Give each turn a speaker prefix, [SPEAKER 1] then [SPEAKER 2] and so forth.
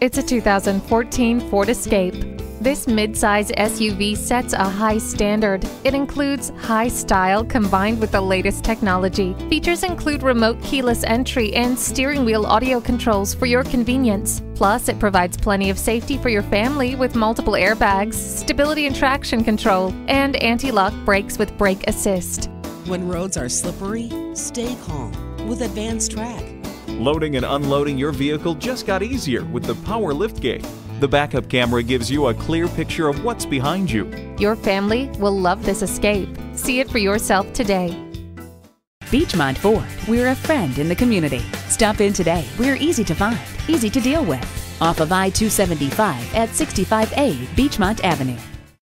[SPEAKER 1] It's a 2014 Ford Escape. This midsize SUV sets a high standard. It includes high style combined with the latest technology. Features include remote keyless entry and steering wheel audio controls for your convenience. Plus, it provides plenty of safety for your family with multiple airbags, stability and traction control, and anti-lock brakes with brake assist.
[SPEAKER 2] When roads are slippery, stay calm with AdvanceTrac.
[SPEAKER 3] Loading and unloading your vehicle just got easier with the power liftgate. The backup camera gives you a clear picture of what's behind you.
[SPEAKER 1] Your family will love this escape. See it for yourself today.
[SPEAKER 4] Beechmont Ford, we're a friend in the community. Stop in today. We're easy to find, easy to deal with. Off of I 275 at 65A Beechmont Avenue.